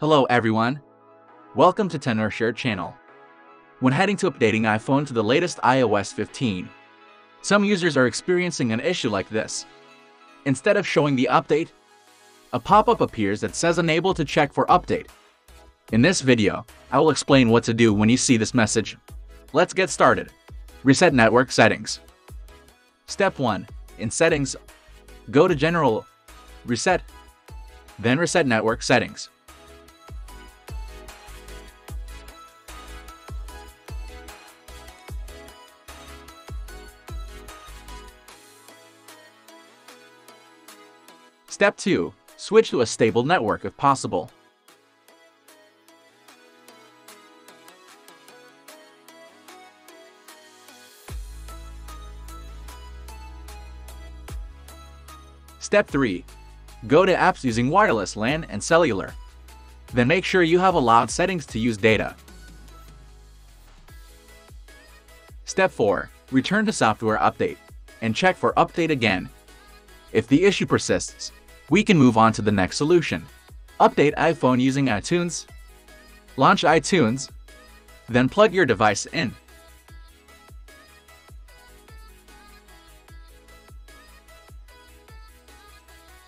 Hello everyone. Welcome to TenorShare channel. When heading to updating iPhone to the latest iOS 15, some users are experiencing an issue like this. Instead of showing the update, a pop-up appears that says unable to check for update. In this video, I will explain what to do when you see this message. Let's get started. Reset network settings. Step 1. In settings, go to General, Reset, then Reset network settings. Step 2. Switch to a stable network if possible. Step 3. Go to apps using wireless LAN and cellular. Then make sure you have allowed settings to use data. Step 4. Return to software update and check for update again. If the issue persists, we can move on to the next solution. Update iPhone using iTunes. Launch iTunes. Then plug your device in.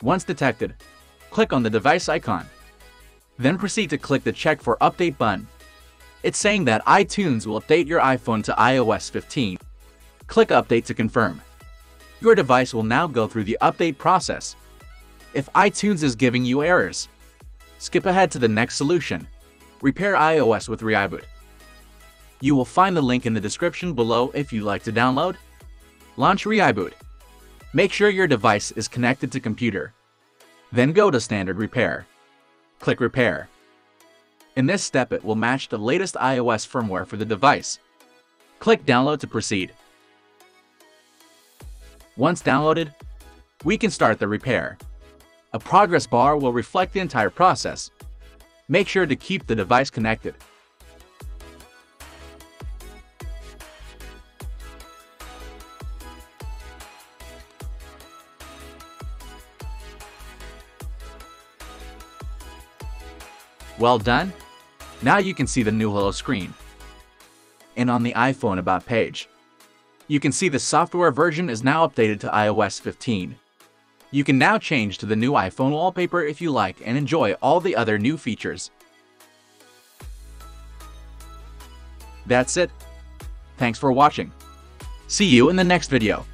Once detected, click on the device icon. Then proceed to click the Check for Update button. It's saying that iTunes will update your iPhone to iOS 15. Click Update to confirm. Your device will now go through the update process. If iTunes is giving you errors, skip ahead to the next solution. Repair iOS with ReiBoot. You will find the link in the description below if you like to download. Launch ReiBoot. Make sure your device is connected to computer. Then go to Standard Repair. Click Repair. In this step it will match the latest iOS firmware for the device. Click Download to proceed. Once downloaded, we can start the repair. A progress bar will reflect the entire process. Make sure to keep the device connected. Well done! Now you can see the new Hello screen. And on the iPhone About page, you can see the software version is now updated to iOS 15. You can now change to the new iPhone wallpaper if you like and enjoy all the other new features. That's it. Thanks for watching. See you in the next video.